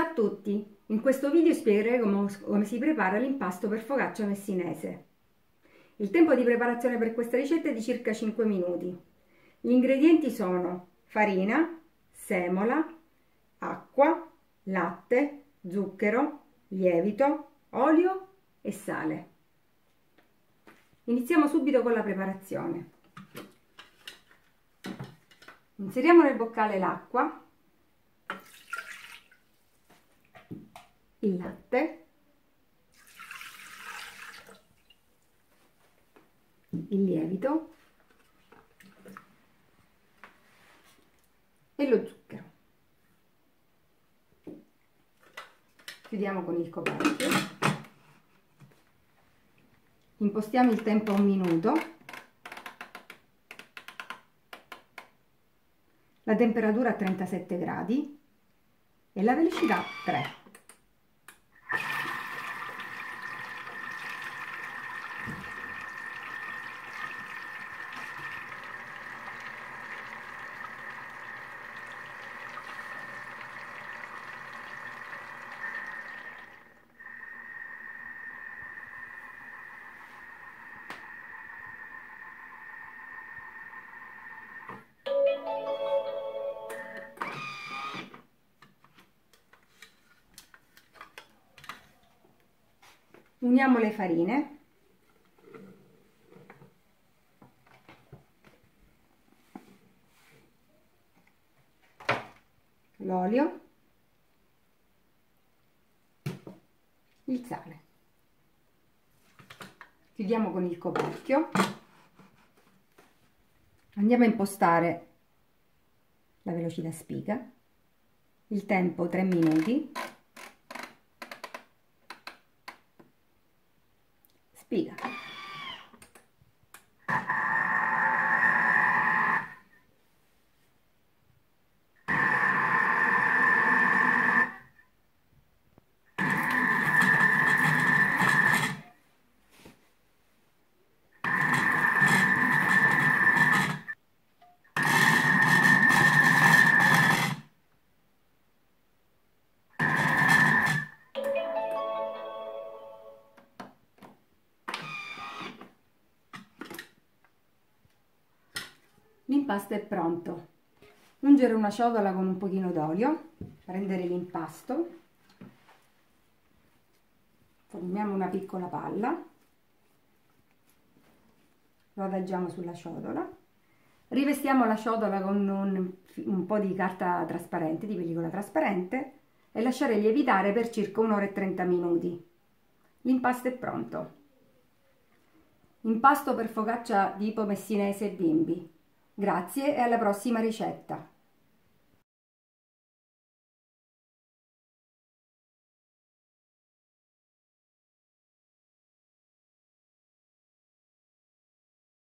a tutti! In questo video spiegheremo come si prepara l'impasto per focaccia messinese. Il tempo di preparazione per questa ricetta è di circa 5 minuti. Gli ingredienti sono farina, semola, acqua, latte, zucchero, lievito, olio e sale. Iniziamo subito con la preparazione. Inseriamo nel boccale l'acqua il latte, il lievito e lo zucchero. Chiudiamo con il coperchio. Impostiamo il tempo a un minuto. La temperatura a 37 gradi e la velocità 3. Uniamo le farine. L'olio. Il sale. Chiudiamo con il coperchio. Andiamo a impostare la velocità spiga. Il tempo 3 minuti spiga. L'impasto è pronto. Ungere una ciotola con un pochino d'olio, prendere l'impasto, formiamo una piccola palla, lo adagiamo sulla ciotola, rivestiamo la ciotola con un, un po' di carta trasparente, di pellicola trasparente e lasciare lievitare per circa un'ora e 30 minuti. L'impasto è pronto. Impasto per focaccia tipo messinese e bimbi. Grazie e alla prossima ricetta!